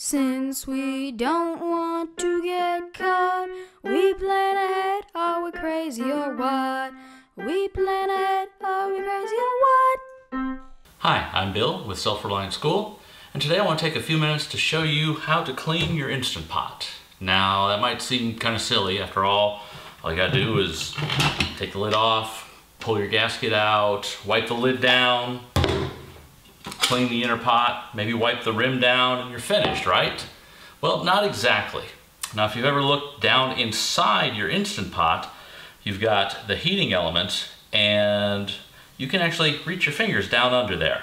Since we don't want to get caught, we plan ahead. Are we crazy or what? We plan ahead. Are we crazy or what? Hi, I'm Bill with Self Reliant School, and today I want to take a few minutes to show you how to clean your Instant Pot. Now, that might seem kind of silly. After all, all you gotta do is take the lid off, pull your gasket out, wipe the lid down, clean the inner pot, maybe wipe the rim down, and you're finished, right? Well, not exactly. Now, if you've ever looked down inside your Instant Pot, you've got the heating element, and you can actually reach your fingers down under there.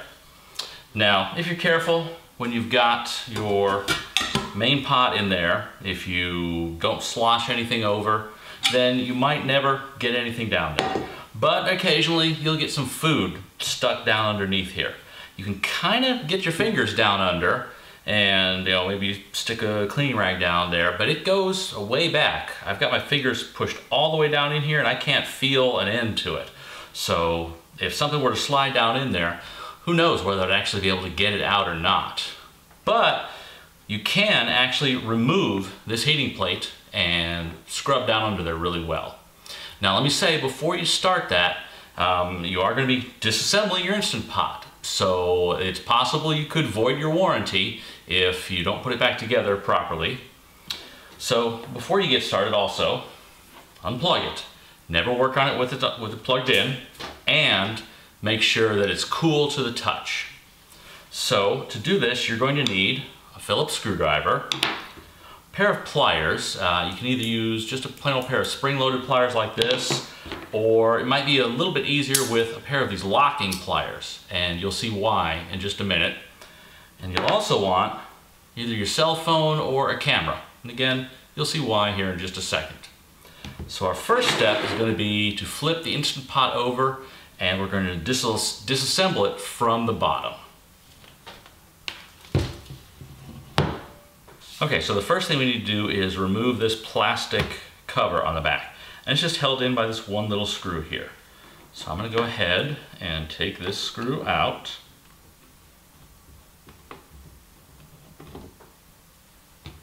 Now, if you're careful, when you've got your main pot in there, if you don't slosh anything over, then you might never get anything down there. But occasionally you'll get some food stuck down underneath here. You can kind of get your fingers down under and you know maybe stick a cleaning rag down there, but it goes way back. I've got my fingers pushed all the way down in here and I can't feel an end to it. So if something were to slide down in there, who knows whether I'd actually be able to get it out or not. But you can actually remove this heating plate and scrub down under there really well. Now let me say before you start that, um, you are going to be disassembling your Instant Pot. So it's possible you could void your warranty if you don't put it back together properly. So before you get started also, unplug it. Never work on it with it, with it plugged in and make sure that it's cool to the touch. So to do this, you're going to need a Phillips screwdriver, pair of pliers. Uh, you can either use just a plain old pair of spring-loaded pliers like this, or it might be a little bit easier with a pair of these locking pliers, and you'll see why in just a minute. And you'll also want either your cell phone or a camera. And again, you'll see why here in just a second. So our first step is going to be to flip the Instant Pot over, and we're going to dis disassemble it from the bottom. Okay, so the first thing we need to do is remove this plastic cover on the back. And it's just held in by this one little screw here. So I'm going to go ahead and take this screw out.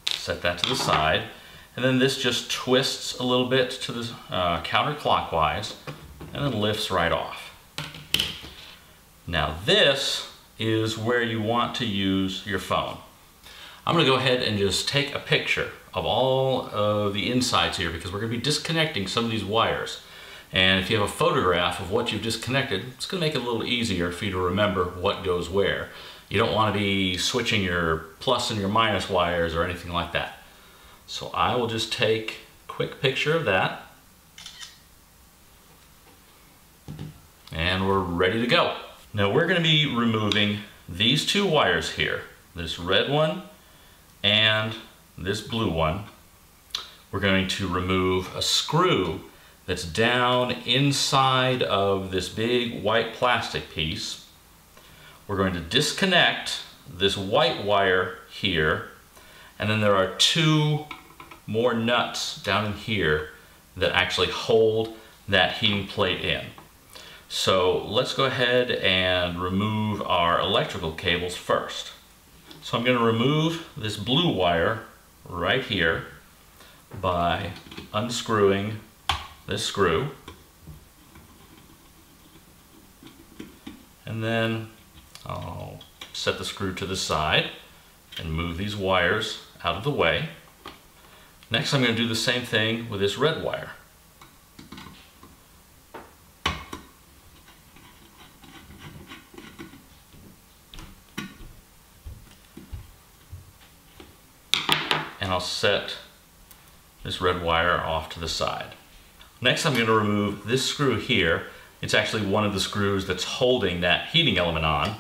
Set that to the side. And then this just twists a little bit to the uh, counterclockwise and then lifts right off. Now this is where you want to use your phone. I'm gonna go ahead and just take a picture of all of the insides here because we're gonna be disconnecting some of these wires. And if you have a photograph of what you've disconnected, it's gonna make it a little easier for you to remember what goes where. You don't wanna be switching your plus and your minus wires or anything like that. So I will just take a quick picture of that. And we're ready to go. Now we're gonna be removing these two wires here, this red one and this blue one, we're going to remove a screw that's down inside of this big white plastic piece. We're going to disconnect this white wire here, and then there are two more nuts down in here that actually hold that heating plate in. So let's go ahead and remove our electrical cables first. So I'm going to remove this blue wire right here by unscrewing this screw. And then I'll set the screw to the side and move these wires out of the way. Next I'm going to do the same thing with this red wire. And I'll set this red wire off to the side. Next I'm going to remove this screw here. It's actually one of the screws that's holding that heating element on.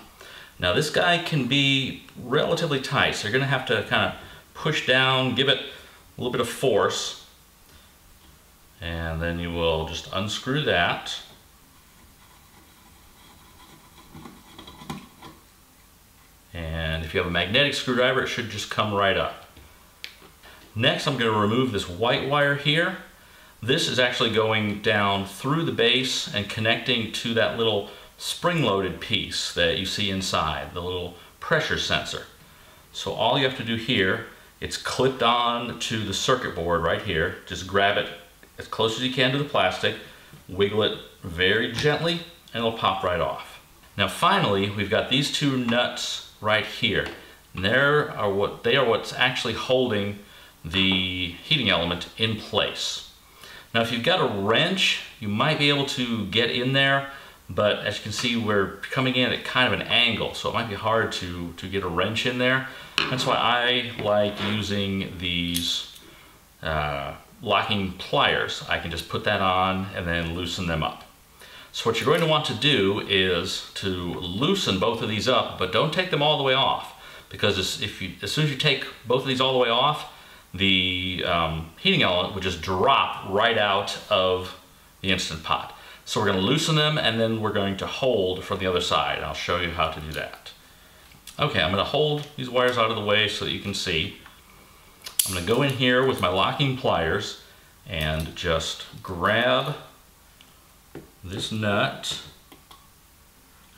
Now this guy can be relatively tight, so you're going to have to kind of push down, give it a little bit of force, and then you will just unscrew that. And if you have a magnetic screwdriver, it should just come right up. Next, I'm going to remove this white wire here. This is actually going down through the base and connecting to that little spring-loaded piece that you see inside, the little pressure sensor. So all you have to do here, it's clipped on to the circuit board right here. Just grab it as close as you can to the plastic, wiggle it very gently, and it'll pop right off. Now finally, we've got these two nuts right here. And there are what they are what's actually holding the heating element in place. Now if you've got a wrench, you might be able to get in there, but as you can see, we're coming in at kind of an angle, so it might be hard to, to get a wrench in there. That's why I like using these uh, locking pliers. I can just put that on and then loosen them up. So what you're going to want to do is to loosen both of these up, but don't take them all the way off because if you, as soon as you take both of these all the way off, the um, heating element would just drop right out of the Instant Pot. So we're going to loosen them and then we're going to hold from the other side. I'll show you how to do that. Okay, I'm going to hold these wires out of the way so that you can see. I'm going to go in here with my locking pliers and just grab this nut.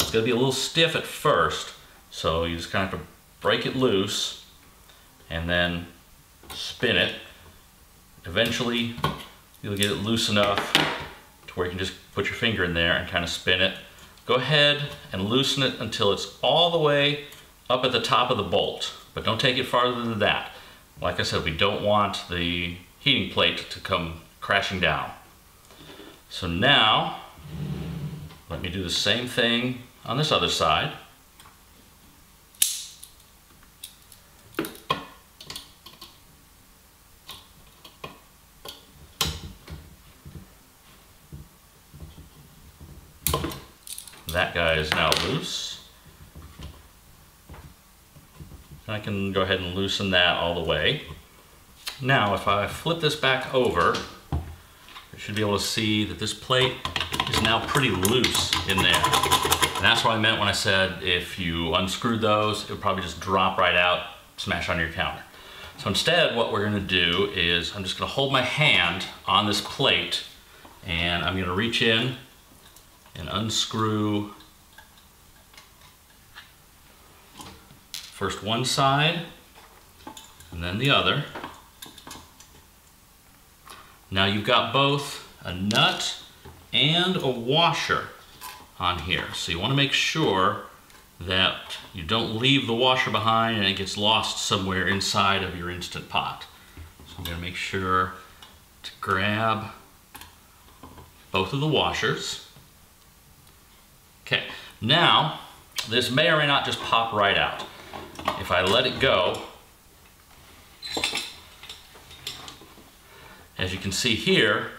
It's going to be a little stiff at first, so you just kind of have to break it loose and then spin it. Eventually, you'll get it loose enough to where you can just put your finger in there and kind of spin it. Go ahead and loosen it until it's all the way up at the top of the bolt, but don't take it farther than that. Like I said, we don't want the heating plate to come crashing down. So now, let me do the same thing on this other side. That guy is now loose. I can go ahead and loosen that all the way. Now, if I flip this back over, you should be able to see that this plate is now pretty loose in there. And that's what I meant when I said if you unscrewed those, it would probably just drop right out, smash on your counter. So instead, what we're gonna do is I'm just gonna hold my hand on this plate and I'm gonna reach in and unscrew first one side and then the other. Now you've got both a nut and a washer on here. So you want to make sure that you don't leave the washer behind and it gets lost somewhere inside of your Instant Pot. So I'm going to make sure to grab both of the washers. Okay, now this may or may not just pop right out. If I let it go, as you can see here,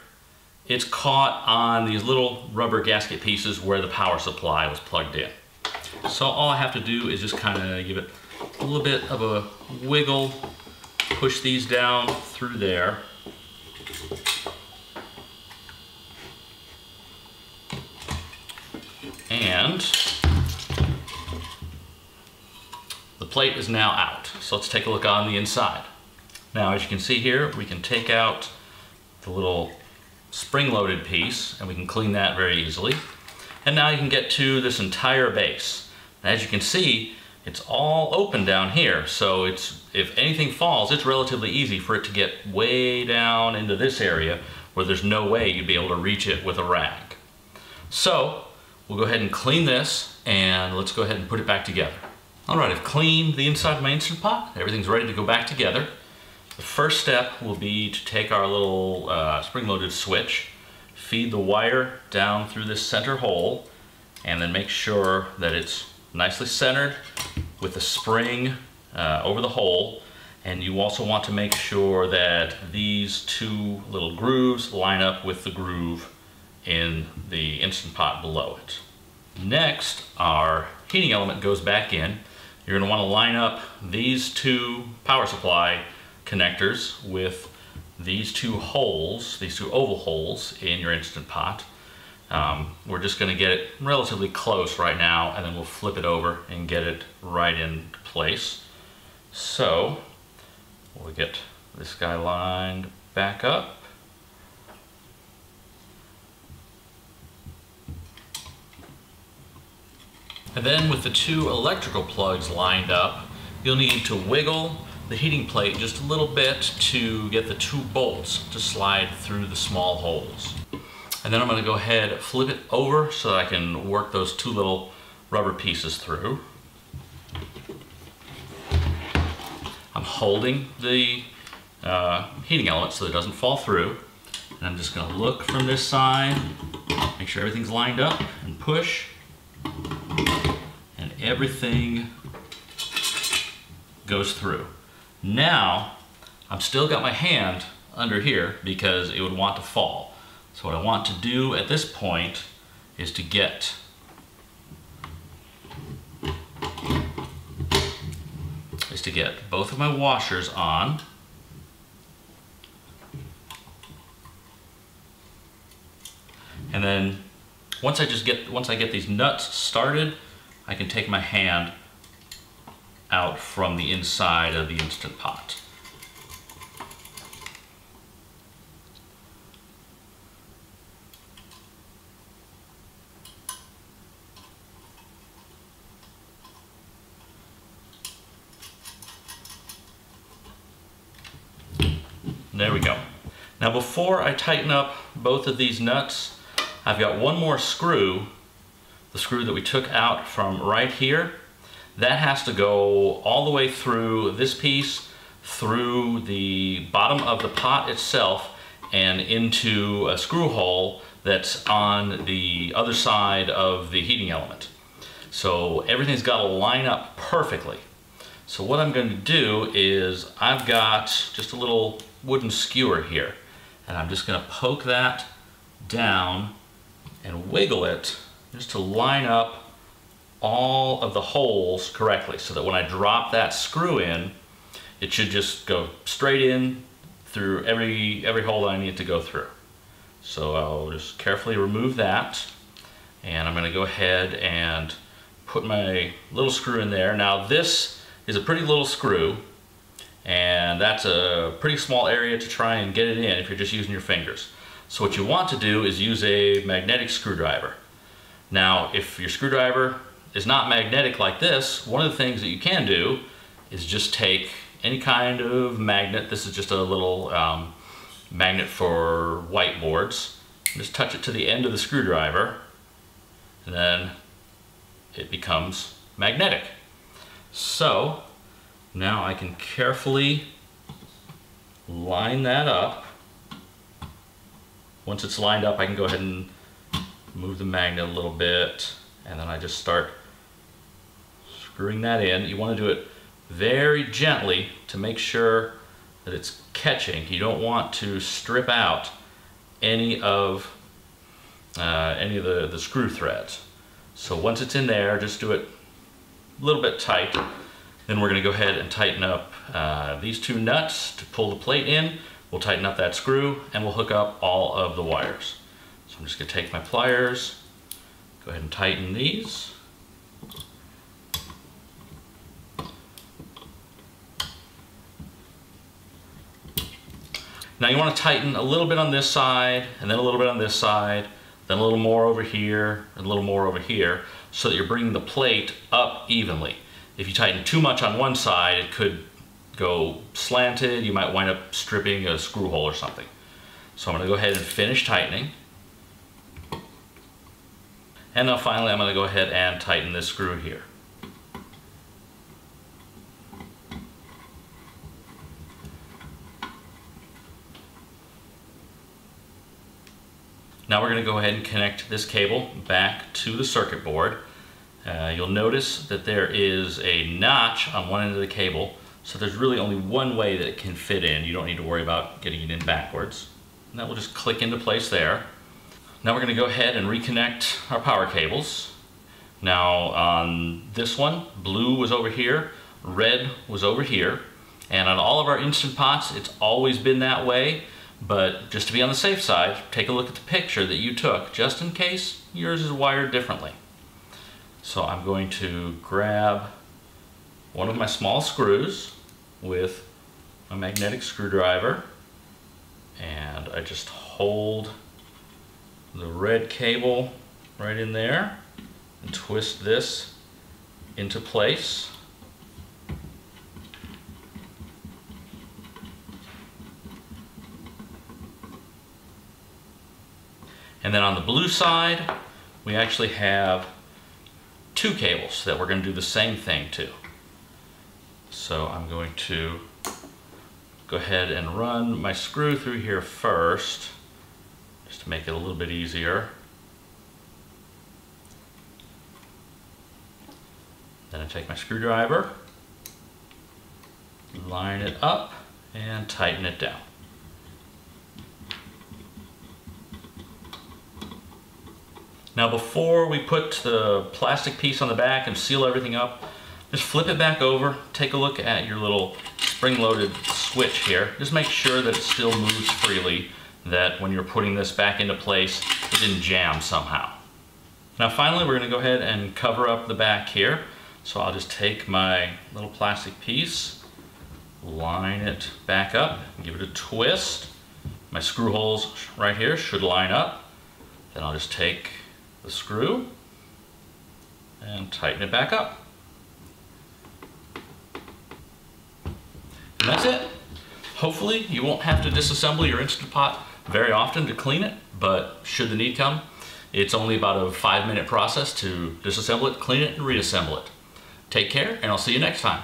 it's caught on these little rubber gasket pieces where the power supply was plugged in. So all I have to do is just kind of give it a little bit of a wiggle, push these down through there. And the plate is now out. So let's take a look on the inside. Now, as you can see here, we can take out the little spring-loaded piece and we can clean that very easily. And now you can get to this entire base. And as you can see, it's all open down here. So it's if anything falls, it's relatively easy for it to get way down into this area where there's no way you'd be able to reach it with a rag. So We'll go ahead and clean this and let's go ahead and put it back together. All right, I've cleaned the inside of my Instant Pot. Everything's ready to go back together. The first step will be to take our little uh, spring-loaded switch, feed the wire down through this center hole, and then make sure that it's nicely centered with the spring uh, over the hole. And you also want to make sure that these two little grooves line up with the groove in the Instant Pot below it. Next, our heating element goes back in. You're gonna to want to line up these two power supply connectors with these two holes, these two oval holes in your Instant Pot. Um, we're just gonna get it relatively close right now and then we'll flip it over and get it right in place. So, we'll get this guy lined back up. And then with the two electrical plugs lined up, you'll need to wiggle the heating plate just a little bit to get the two bolts to slide through the small holes. And then I'm gonna go ahead, flip it over so that I can work those two little rubber pieces through. I'm holding the uh, heating element so it doesn't fall through. And I'm just gonna look from this side, make sure everything's lined up and push. And everything goes through. Now, I've still got my hand under here because it would want to fall. So what I want to do at this point is to get is to get both of my washers on. And then once I just get once I get these nuts started, I can take my hand out from the inside of the Instant Pot. There we go. Now before I tighten up both of these nuts, I've got one more screw, the screw that we took out from right here. That has to go all the way through this piece, through the bottom of the pot itself, and into a screw hole that's on the other side of the heating element. So everything's got to line up perfectly. So what I'm going to do is I've got just a little wooden skewer here and I'm just going to poke that down and wiggle it just to line up all of the holes correctly so that when I drop that screw in it should just go straight in through every every hole that I need to go through. So I'll just carefully remove that and I'm going to go ahead and put my little screw in there. Now this is a pretty little screw and that's a pretty small area to try and get it in if you're just using your fingers. So what you want to do is use a magnetic screwdriver. Now if your screwdriver is not magnetic like this, one of the things that you can do is just take any kind of magnet, this is just a little um, magnet for whiteboards, just touch it to the end of the screwdriver and then it becomes magnetic. So now I can carefully line that up. Once it's lined up, I can go ahead and move the magnet a little bit, and then I just start screwing that in. You want to do it very gently to make sure that it's catching. You don't want to strip out any of uh, any of the, the screw threads. So once it's in there, just do it a little bit tight. Then we're gonna go ahead and tighten up uh, these two nuts to pull the plate in. We'll tighten up that screw and we'll hook up all of the wires. So I'm just gonna take my pliers, go ahead and tighten these. Now you want to tighten a little bit on this side and then a little bit on this side, then a little more over here, and a little more over here, so that you're bringing the plate up evenly. If you tighten too much on one side, it could go slanted. You might wind up stripping a screw hole or something. So I'm gonna go ahead and finish tightening. And now finally, I'm gonna go ahead and tighten this screw here. Now we're going to go ahead and connect this cable back to the circuit board. Uh, you'll notice that there is a notch on one end of the cable, so there's really only one way that it can fit in. You don't need to worry about getting it in backwards. And that will just click into place there. Now we're going to go ahead and reconnect our power cables. Now on this one, blue was over here, red was over here, and on all of our Instant Pots, it's always been that way. But just to be on the safe side, take a look at the picture that you took, just in case yours is wired differently. So I'm going to grab one of my small screws with a magnetic screwdriver and I just hold the red cable right in there and twist this into place. And then on the blue side, we actually have two cables that we're going to do the same thing to. So I'm going to go ahead and run my screw through here first, just to make it a little bit easier. Then I take my screwdriver, line it up, and tighten it down. Now before we put the plastic piece on the back and seal everything up, just flip it back over, take a look at your little spring-loaded switch here. Just make sure that it still moves freely, that when you're putting this back into place, it didn't jam somehow. Now finally, we're gonna go ahead and cover up the back here. So I'll just take my little plastic piece, line it back up, give it a twist. My screw holes right here should line up. Then I'll just take the screw and tighten it back up. And that's it. Hopefully you won't have to disassemble your Instant Pot very often to clean it, but should the need come, it's only about a five minute process to disassemble it, clean it, and reassemble it. Take care, and I'll see you next time.